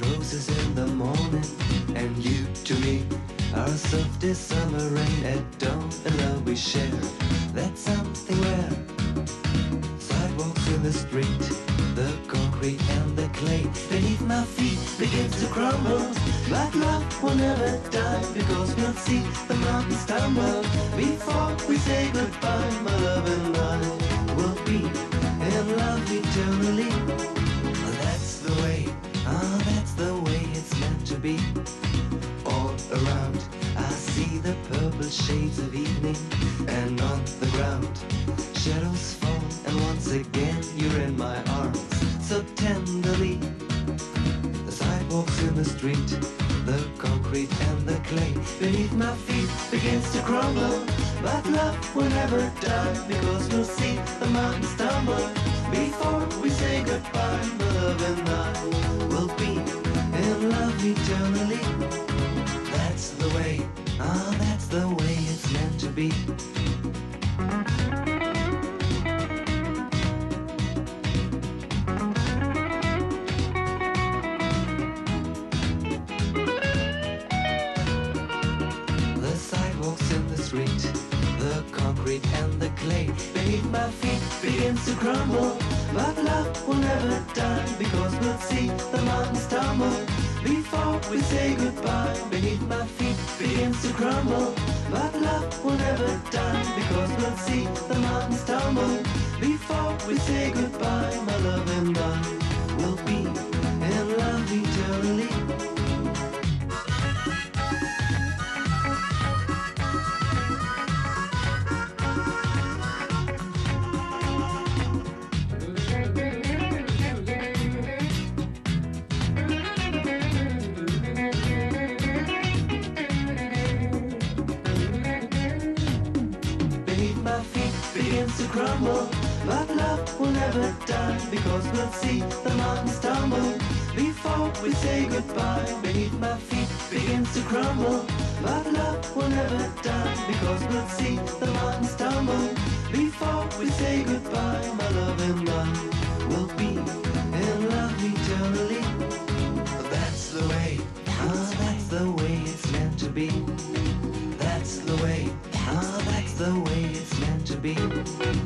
roses in the morning, and you to me are soft as summer rain at dawn. And love we share, that's something rare. Sidewalks in the street, the concrete and the clay beneath my feet begins to crumble. But love will never die because we'll see the mountains tumble before we say goodbye. My love and I will be in love eternally. That's the way, ah, that's the way it's meant to be. All around, I see the purple shades once again you're in my arms, so tenderly. The sidewalks in the street, the concrete and the clay beneath my feet begins to crumble. But love will never die because we'll see the mountains tumble before we say goodbye. My love and I will be in love eternally. That's the way, ah, that's the way it's meant to be. Begins to crumble. But love will never die because we'll see the mountains tumble before we say goodbye. Beneath my feet begins to crumble. But love will never die because we'll see the mountains tumble before we say goodbye. My love and I will be beneath my feet begins to crumble. but love will never die because we'll see the mountains tumble. Before we say goodbye, beneath my feet begins to crumble. but love will never die because we'll see the mountains tumble. Before we say goodbye, my love and I will be in love eternally. That's the way, oh, that's the way it's meant to be. Me.